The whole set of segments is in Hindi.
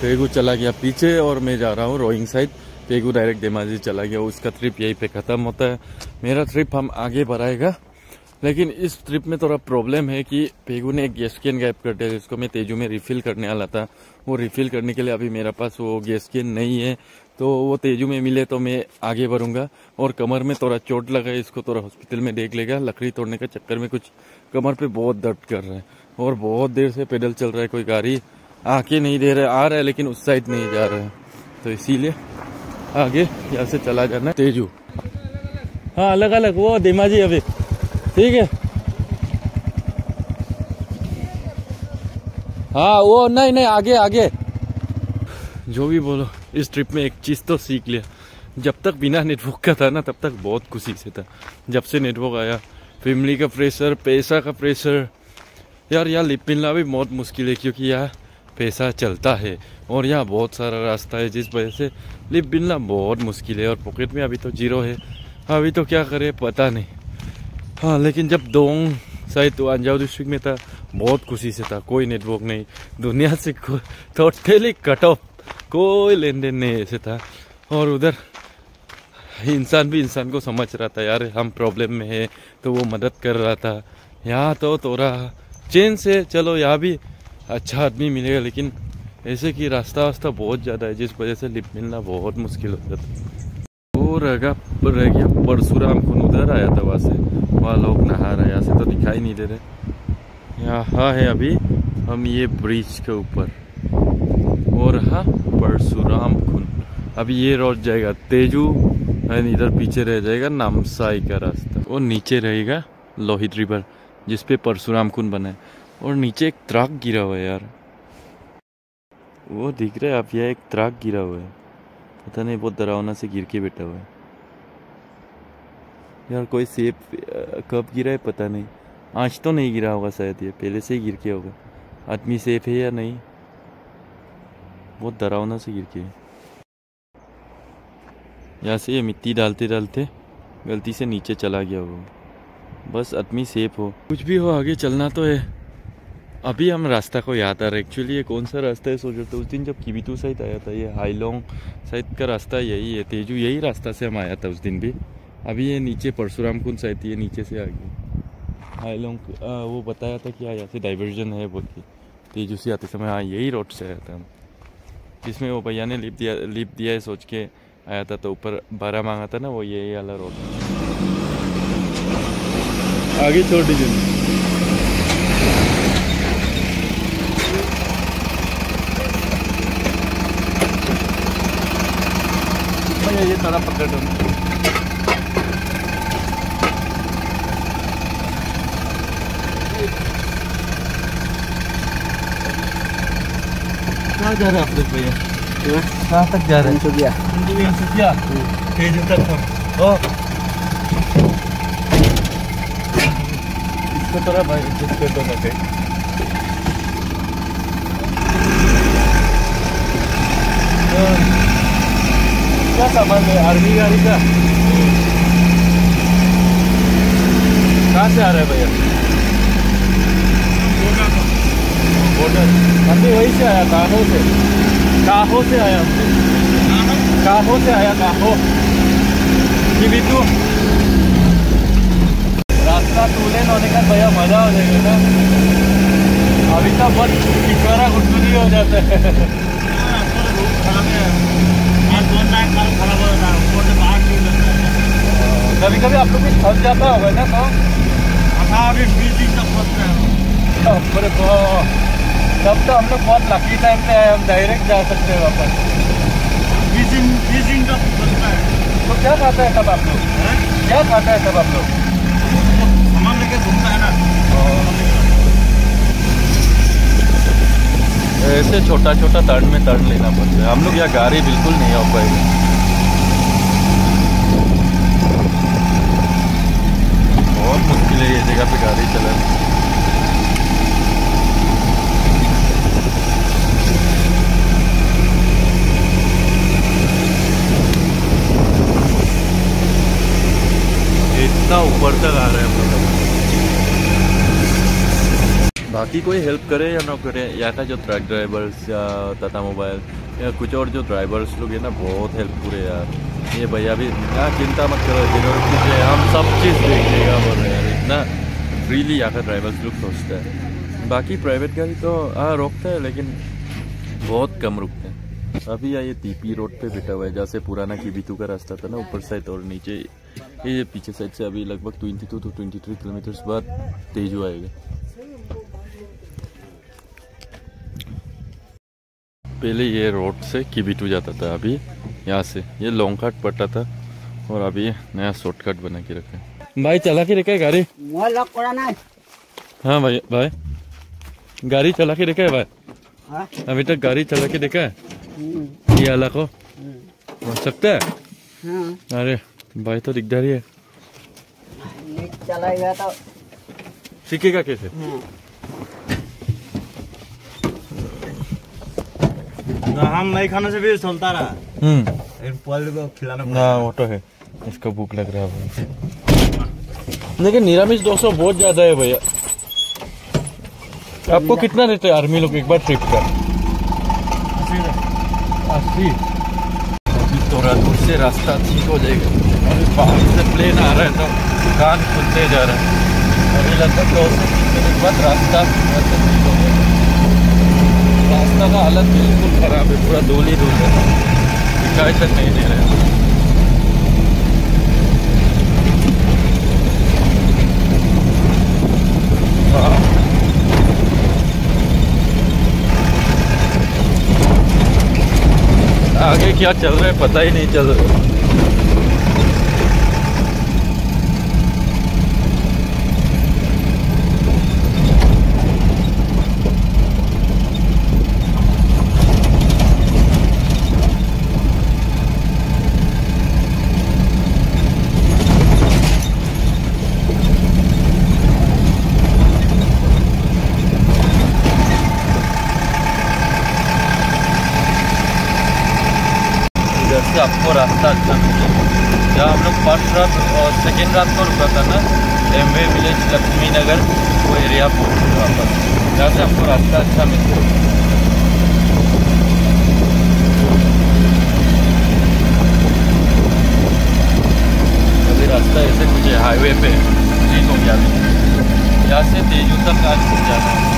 पेगू चला गया पीछे और मैं जा रहा हूँ रोइंग साइड पेगू डायरेक्ट देमाजी चला गया। उसका ट्रिप यहीं पे ख़त्म होता है। मेरा ट्रिप हम आगे बढ़ाएगा। लेकिन इस ट्रिप में थोड़ा प्रॉब्लम है कि पेगू ने एक गैस कैन गैप कर दिया। जिसको मैं तेजू में रिफिल करने वाला था। वो रिफिल करने के लिए अभी मेरे पास वो गैस कैन नहीं है। तो वो तेजू में मिले तो मैं आगे बढ़ूँगा। और कमर में थोड़ा चोट लगा इसको थोड़ा हॉस्पिटल में देख लेगा। लकड़ी तोड़ने के चक्कर में कुछ कमर पे बहुत दर्द कर रहा है। और बहुत देर से पैदल चल रहा है कोई गाड़ी। आके नहीं दे रहे, आ रहा लेकिन उस साइड नहीं जा रहा तो इसीलिए आगे यहाँ से चला जाना तेजू। हाँ अलग अलग वो दिमाजी अभी। ठीक है। हाँ वो नहीं नहीं, आगे आगे। जो भी बोलो, इस ट्रिप में एक चीज़ तो सीख लिया। जब तक बिना नेटवर्क का था ना, तब तक बहुत खुशी से था। जब से नेटवर्क आया फैमिली का प्रेशर पैसा का प्रेशर यार, यहाँ मिलना भी बहुत मुश्किल है, क्योंकि यहाँ पैसा चलता है और यहाँ बहुत सारा रास्ता है, जिस वजह से लिप मिलना बहुत मुश्किल है और पॉकेट में अभी तो ज़ीरो है। अभी तो क्या करें, पता नहीं। हाँ लेकिन जब दोंग शायद तो अंजाव डिस्ट्रिक्ट में था, बहुत खुशी से था, कोई नेटवर्क नहीं। दुनिया से टोटली कट ऑफ़ कोई लेन देन नहीं ऐसे था। और उधर, इंसान भी इंसान को समझ रहा था, यार हम प्रॉब्लम में है तो वो मदद कर रहा था। यहाँ तो तोरा चेन से, चलो यहाँ भी अच्छा आदमी मिलेगा, लेकिन ऐसे कि रास्ता वास्ता बहुत ज़्यादा है, जिस वजह से लिप मिलना बहुत मुश्किल होता था। वो रह गया रह गया परशुराम खुन उधर आया था वहाँ से? वहाँ लोग नहा रहे, यहाँ से तो दिखाई नहीं दे रहे। यहाँ है अभी हम ये ब्रिज के ऊपर। और रहा परशुराम खुन। अभी ये रोड जाएगा, तेजू, एंड इधर पीछे रह जाएगा नामसाई का रास्ता। और नीचे रहेगा लोहित रिवर जिसपे परशुराम खुन बना है। और नीचे एक त्राक गिरा हुआ है यार। वो दिख रहा है आप यह एक त्राक गिरा हुआ है। पता नहीं, बहुत डरावना से गिर के बैठा हुआ है। यार, कोई सेब कब गिरा है पता नहीं। आज तो नहीं गिरा होगा शायद ये, पहले से ही गिर के होगा। आदमी सेफ़ है या नहीं? बहुत डरावना से गिर के। यहाँ से ये मिट्टी डालते डालते गलती से नीचे चला गया वो। बस आदमी सेफ़ हो। कुछ भी हो, आगे चलना तो है। अभी हम रास्ता को याद आ रहा एक्चुअली ये कौन सा रास्ता है? सोच रहे थे उस दिन जब किबितू साइड आया था, ये हाईलोंग साइड का रास्ता यही है। तेजू यही रास्ता से हम आया था उस दिन भी। अभी ये नीचे परशुराम कुंड साइड ये नीचे से आ गई हाईलोंग वो बताया था कि हाँ यहाँ से डाइवर्जन है बोल के तेजू से आते समय हाँ यही रोड से आया था हम। जिसमें वो भैया ने लिप दिया लिप दिया है सोच के आया था तो ऊपर बारह मांगा था ना, वो यही वाला रोड आगे छोड़ दीजिए ये सारा पकड़ कहाँ जा रहे हैं आप लोग भैया? कहाँ तक जा रहे हैं? सुखिया सुखिया तेज तक हम ओ। इसको थोड़ा भाई एडजस्ट कर दो ना क्या सामान है आर्मी गाड़ी का। कहाँ से आ रहा है भैया? बॉर्डर हम वहीं से आया, काहो से। काहो से आया काहो से आया, काहो। कि भी तू रास्ता टूले होने का भैया मज़ा हो जाएगा ना। अभी तो बहुत पिछवाड़ा गुटगुटी हो जाता है। कभी कभी आप लोग भी थक जाता होगा ना तो? अभी बीजिंग का फंसते हैं अरे तब तो हम लोग बहुत लकी टाइम पे आए हम डायरेक्ट जा सकते हैं वापस। बीजिंग बीजिंग का फंसता है तो क्या खाता है तब आप लोग? क्या खाता है तब आप लोग? सामान लेके घूमता है ना ऐसे छोटा छोटा टर्न में टर्न लेना पड़ता है। हम लोग यहाँ गाड़ी बिल्कुल नहीं हो पाएगी बहुत मुश्किल है ये जगह गाड़ी चलाना इतना ऊपर तक आ रहे हैं बाकी कोई हेल्प करे या ना करे यहाँ का जो ट्रक ड्राइवर्स या टाटा मोबाइल या कुछ और जो ड्राइवर्स लोग हैं ना, बहुत हेल्प है यार। ये भैया भी यहाँ चिंता मत करो, जिन्होंने हम सब चीज़ देख लेगा बोल रहे हैं, इतना फ्रीली यहाँ का ड्राइवर्स लोग सोचता है बाकी प्राइवेट गाड़ी तो हाँ रोकता है, लेकिन बहुत कम रुकते हैं। अभी ये टीपी रोड पे बैठा हुआ है जैसे पुराना किबितू का रास्ता था ना, ऊपर साइड और नीचे। ये पीछे साइड से अभी लगभग 22 two two twenty three kilometre बाद तेजू आएगा पहले ये रोड से किबिटू जाता था, अभी यहाँ से। ये लॉन्ग कट पड़ता था, और अभी नया शॉर्टकट बना के रखा है। भाई चला के रखे गाड़ी? हाँ। भाई भाई। गाड़ी चला के देखा है भाई। अभी तक गाड़ी चला के देखा है ये अलग हो सकता है? हाँ। अरे भाई तो दिखदार ही है। चलाएगा तो। सीखेगा कैसे? तो हम नहीं खाने से भी चलता रहा। हम्म। को खिलाना ना वो तो है। इसको भूख लग रहा है। लेकिन निरामिष दो सौ बहुत ज़्यादा है भैया। आपको कितना देते हैं आर्मी लोग एक बार ट्रिप का? अस्सी। अभी थोड़ा दूर से रास्ता ठीक हो जाएगा। अभी पहाड़ से प्लेन आ रहा है तो कान खुलते जा रहा है। अभी लगभग दो से तीन मिनट बाद रास्ता ठीक हो जाएगा रास्ता का हालत बिल्कुल खराब है पूरा धूल ही धूल है। दिखाई तक नहीं दे रहा है हाँ। आगे क्या चल रहा है पता ही नहीं चल रहा। इधर से आपको रास्ता अच्छा मिलेगा जहाँ हम लोग फ़र्स्ट रात और सेकेंड रात को रुका था ना एमवे विलेज लक्ष्मी नगर, वो एरिया पहुँचे वापस। जहाँ से आपको रास्ता अच्छा अभी रास्ता ऐसे कुछ है हाईवे पे, ठीक हो गया यहाँ से तेजू तक आज जाना है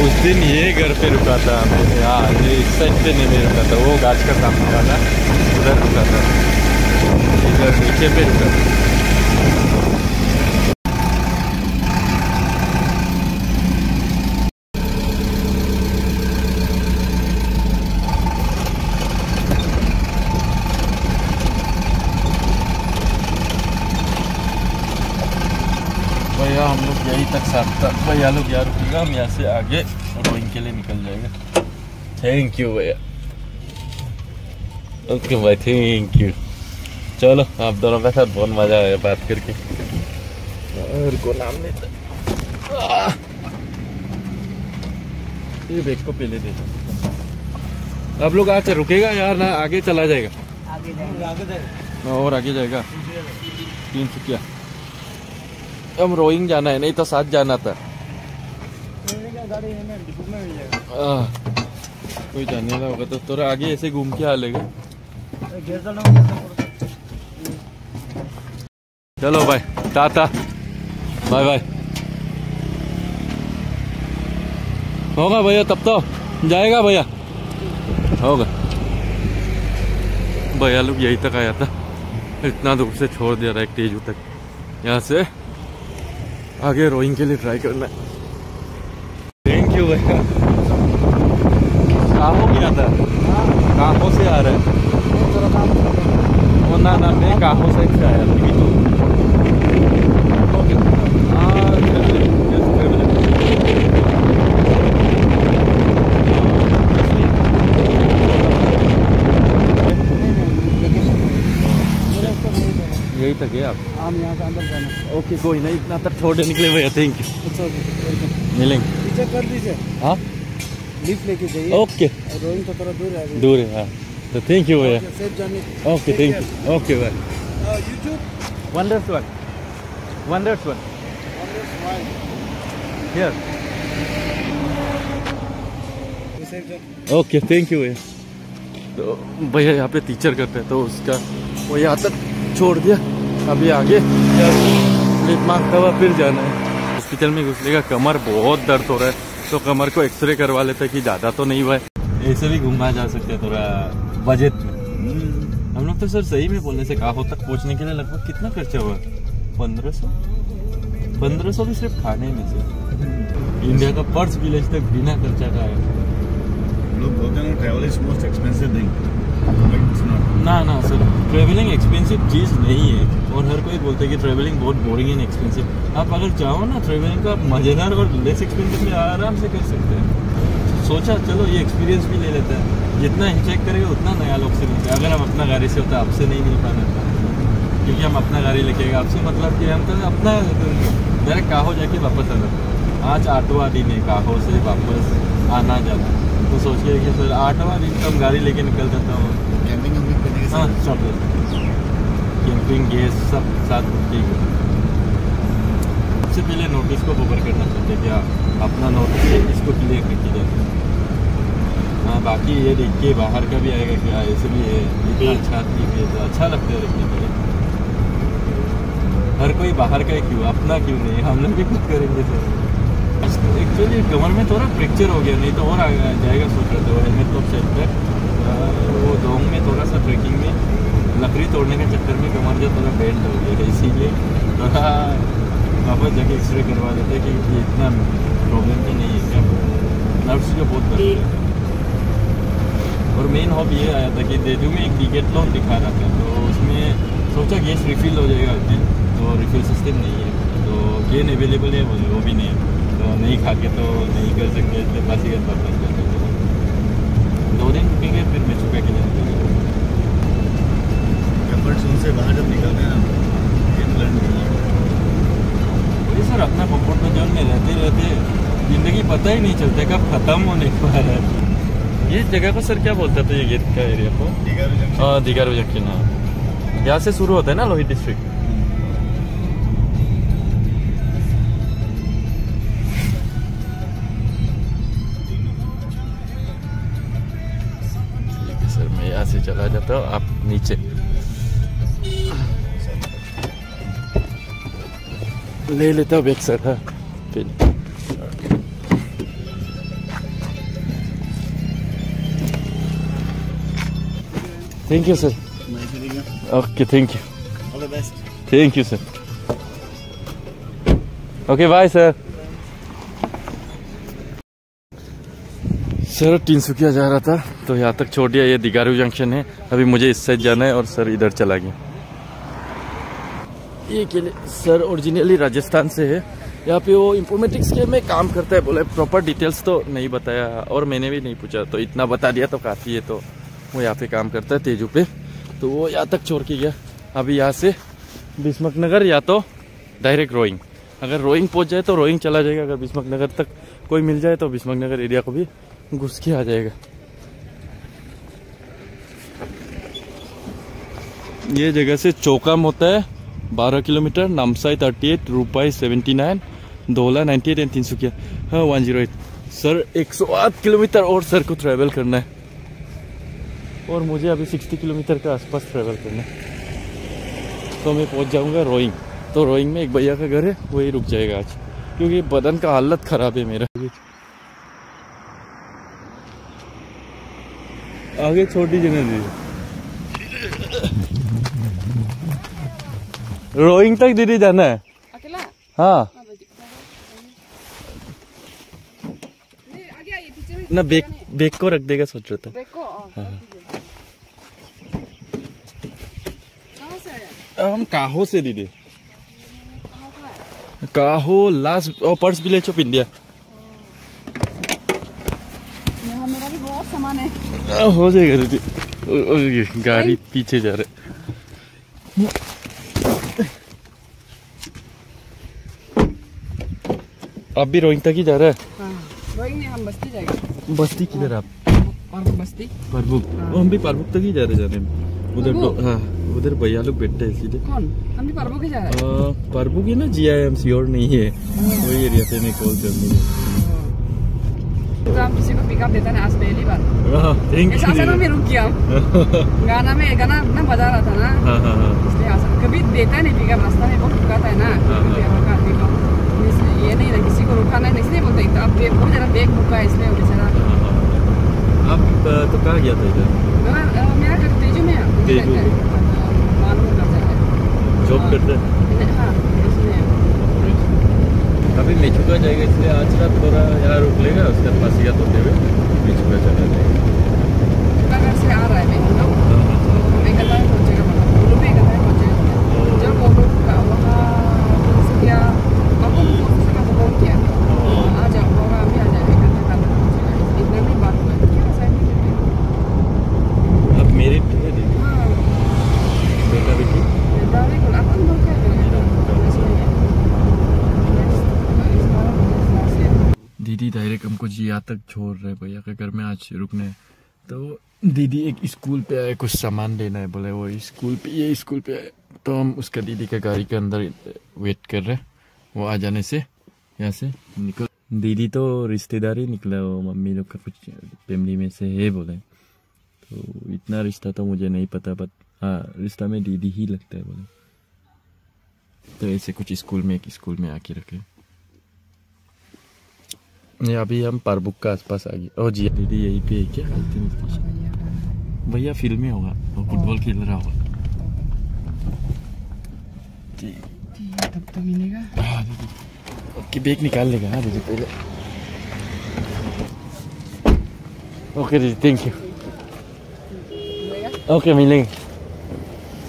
उस दिन ये घर पे रुका था हमें हाँ ये साइड पे नहीं मैं रुका था। वो गाज का रुका था उधर रुका था। इधर नीचे पे रुका था भैया हम लोग भैया लोग यहाँ रुकेगा हम यहाँ से आगे रोइंग के लिए निकल जाएगा। थैंक यू भैया। ओके भाई थैंक यू चलो आप दोनों के साथ बहुत मज़ा आया बात करके। और को नाम नहीं था। ये बैग को पहले दे आप लोग आज रुकेगा यार ना आगे चला जाएगा। आगे जाएँगे। और आगे जाएगा। तीन चुकिया। हम रोइंग जाना है, नहीं तो साथ जाना था। है। कोई जाने वाला होगा तो थोड़ा आगे ऐसे घूम के आ लेगा। चलो भाई, टाटा। Bye bye. होगा भैया, तब तो जाएगा भैया। होगा। भैया लोग यहीं तक आया था। इतना दूर से छोड़ दिया था एक तेजू तक। यहाँ से आगे रोइंग के लिए ट्राई करना है। थैंक यू भैया। कहाँ गया है। कहाँ से आ रहा है। वो ना ना मैं कहाँ से आया था तो ओके हाँ चलिए, yes, चलिए। यही तक है आप हम यहाँ से अंदर जाना ओके कोई नहीं इतना तक छोड़े निकले भैया थैंक यू अच्छा मिलेंगे। पीछे कर दीजिए। हाँ? लिफ्ट लेके जाइए। ओके रोइंग तो थोड़ा दूर है दूर है हाँ। तो थैंक यू भैया। Okay thank you okay bye YouTube wonders one wonders one here okay thank you भैया। तो भैया यहाँ पे टीचर करते हैं तो उसका वो यहाँ तक छोड़ दिया। अभी आगे। माँगता हुआ फिर जाना है। हॉस्पिटल में घुसने का कमर बहुत दर्द हो रहा है तो कमर को एक्सरे करवा लेते कि ज़्यादा तो नहीं हुआ है। ऐसे भी घूमा जा सकते हैं थोड़ा बजट में। हम लोग तो सर सही में बोलने से काहो तक पहुँचने के लिए लगभग कितना खर्चा हुआ? पंद्रह सौ? पंद्रह सौ भी सिर्फ़ खाने में से। इंडिया का पर्स विलेज तक बिना खर्चा का है। ना ना सर ट्रेवलिंग एक्सपेंसिव चीज़ नहीं है, और हर कोई बोलता है कि ट्रेवलिंग बहुत बोरिंग एंड एक्सपेंसिव आप अगर चाहो ना ट्रेवलिंग का मज़ेदार और लेस एक्सपेंसिव में आराम से कर सकते हैं। सोचा, चलो, ये एक्सपीरियंस भी ले लेते हैं। जितना एंजॉय करेंगे, उतना नया लोग से मिलता है। अगर हम अपना गाड़ी से होता है, आपसे नहीं मिल पाना क्योंकि हम अपना गाड़ी लेके गए आपसे मतलब कि हम तो अपना, डायरेक्ट काहो जाके वापस आना आज आठवां दिन है काहो से वापस आना जाना। तो सोचिए कि सर आठवां दिन हम गाड़ी लेके निकल जाता हूँ। कैंपिंग करने के हाँ सब कैंपिंग गैस सब साथ ठीक है। सबसे पहले नोटिस को ओवर करना चाहते हैं क्या अपना नोटिस है इसको क्लियर करके जाते हाँ बाकी ये देख के बाहर का भी आएगा क्या ऐसे भी है। इतना अच्छा ठीक है तो अच्छा लगता है देखने के लिए हर कोई बाहर का ही क्यों अपना क्यों नहीं? हम लोग भी कुछ करेंगे सर। एक्चुअली कमर में थोड़ा फ्रैक्चर हो गया, नहीं तो और आगे जाएगा सोच रहे थे हेलमेट तो सेट पर वो डोंग में थोड़ा सा ट्रैकिंग में, लकड़ी तोड़ने के चक्कर में कमर जो थोड़ा बेंड हो गया है, इसीलिए थोड़ा वापस जाके एक्सरे करवा देते कि ये इतना प्रॉब्लम तो नहीं है क्या? नर्व्स जो बहुत है। और मेन हॉब ये आया था कि देजू में एक टिकट लोन दिखा रहा था तो उसमें सोचा गैस रिफिल हो जाएगा उसमें तो रिफिल सिस्टम नहीं है तो गेन अवेलेबल है, वो भी नहीं है। तो नहीं खा के तो नहीं कर सकते इसलिए पासीघाट वापस कर सकते। दो दिन रुकेंगे फिर मैं चुका के लिए कंफर्ट जोन से बाहर जब निकलते हैं ना वही सर अपना कंफर्ट जोन में रहते रहते ज़िंदगी पता ही नहीं चलता कब खत्म होने को आ रहा है। ये जगह को सर क्या बोलता था ये गेट का एरिया को हाँ दिगारू जंक्शन हाँ। यहाँ से शुरू होता है ना लोहित डिस्ट्रिक्ट से चला जाता हूँ आप नीचे। ले लेता हूँ बैक साइड हाँ। फिर। Thank you sir okay thank you thank you sir okay bye sir sir Tinsukia जा रहा था। तो यहाँ तक छोड़ दिया ये दिगारू जंक्शन है। अभी मुझे इस साइड जाना है और सर इधर चला गया। ये के लिए सर ओरिजिनली राजस्थान से है। यहाँ पे वो इंफॉर्मेटिक्स के में काम करता है बोले प्रॉपर डिटेल्स तो नहीं बताया और मैंने भी नहीं पूछा। तो इतना बता दिया तो काफ़ी है तो वो यहाँ पे काम करता है तेजू पे। तो वो यहाँ तक छोड़ के गया। अभी यहाँ से बिस्मक नगर या तो डायरेक्ट रोइंग अगर रोइंग पहुँच जाए तो रोइंग चला जाएगा। अगर बिस्मक नगर तक कोई मिल जाए तो बिस्मक नगर एरिया को भी घुस के आ जाएगा। ये जगह से चौकाम होता है 12 किलोमीटर, नामसाई 38 रूपाई 79 धोला 98 एंड तिनसुकिया हाँ 108 सर 108 किलोमीटर और सर को ट्रैवल करना है। और मुझे अभी 60 किलोमीटर के आसपास ट्रैवल करना है। तो मैं पहुँच जाऊँगा रोइंग तो रोइंग में एक भैया का घर है, वही रुक जाएगा आज। क्योंकि बदन का हालत खराब है मेरा। आगे छोटी जगह दीदी रोइंग तक दीदी जाना है। अकेला? हाँ। हाँ, ना बेक बेक को रख देगा सोच रहा था। हाँ, है। हम काहो से दीदी। कहाँ लास्ट और पर्स विलेज ऑफ़ इंडिया यहाँ मेरा भी बहुत सामान है। हो जाएगा दीदी। ओ, ये गाड़ी पीछे जा रहे। है आप भी रोइंग तक ही जा रहा है? हाँ हम बस्ती जाएँगे। बस्ती किधर आप? बस्ती? परबुक। हाँ। हम भी परबुक तक ही जा रहे जाने में। उधर हाँ उधर भैया लोग बैठते हैं सीधे कौन? हम भी पार्क के जा रहे हैं। आ, परबुक ही ना जी आई एम श्योर नहीं है। वही एरिया से मैं कॉल करनी है तो हम किसी को पिकअप देता है आज पहली बार थैंक में रुक गया गाना में गाना ना बजा रहा था ना हाँ हाँ हाँ इसलिए कभी देता नहीं पिकअप रास्ता में बहुत है ना हाँ, हाँ। रुका को इसलिए ये नहीं ना किसी को रुका नहीं इसलिए बोलते हैं, अब ये बहुत ज़्यादा बैग रुका है इसलिए बेचारा आप तो कहाँ गया था इधर मेरा अ, घर तेजू में है जॉब हाँ। करते हैं हाँ अभी मेचुका जाएगा, इसलिए आज रात थोड़ा यहाँ रुक लेगा, उसके बाद पासीघाट होते हुए मेचुका चला जाएगा घर से आ रहा है मैं तो एक कतार पहुंचेगा मतलब बोलो में एक कतार पहुंचेगा जब बोलो का वहाँ से क्या आपको बोल सका तो बोल किया आ जाओ होगा अभी आ जाए एक कतार कतार पहुंचेगा इतना भी बात हुआ है क्या साइड में अब मेरे पे है दीदी हाँ बेटा बेटी dari kalau aku mau kan दीदी डायरेक्ट हमको जिया तक छोड़ रहे भैया के घर में आज रुकने तो दीदी एक स्कूल पे आए, कुछ सामान लेना है, बोले, वो स्कूल पे, ये स्कूल पे आए। तो हम उसका दीदी का गाड़ी के अंदर वेट कर रहे वो आ जाने से, यहाँ से निकल। दीदी तो रिश्तेदारी निकला वो मम्मी लोग का कुछ फैमिली में से है, बोले। तो इतना रिश्ता तो मुझे नहीं पता बट हाँ रिश्ता में दीदी ही लगता है, बोले। तो ऐसे कुछ स्कूल में, एक स्कूल में आके रखे। ये अभी हम पारबुक का आसपास आ गए। ओ जी दीदी यहीं पे है क्या? खालती स्टेशन भैया फ़ील्ड में होगा। वो फुटबॉल खेल रहा होगा। तब तो मिलेगा हाँ ओके बैग निकाल लेगा ना दीदी? पहले ओके दीदी थैंक यू ओके मिलेंगे।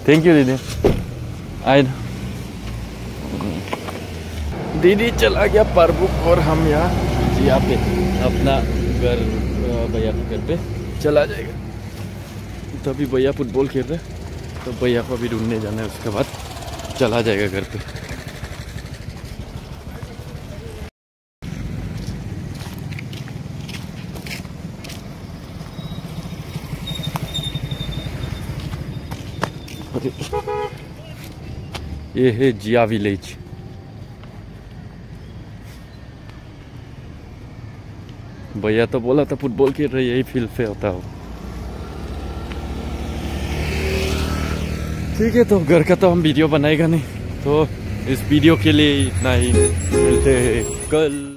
थैंक यू दीदी। आए दीदी चला गया परबुक और हम यहाँ यहाँ पे अपना घर भैया के घर पे चला जाएगा। तो अभी भैया फुटबॉल खेल रहे तो भैया को अभी ढूँढने जाना है, उसके बाद चला जाएगा घर पे। ये है जिया विलेज। भैया तो बोला था फुटबॉल खेल रहे, यही फ़ील्ड पे होता हो। ठीक है तो घर का तो हम वीडियो बनाएगा नहीं तो इस वीडियो के लिए इतना ही। मिलते हैं कल।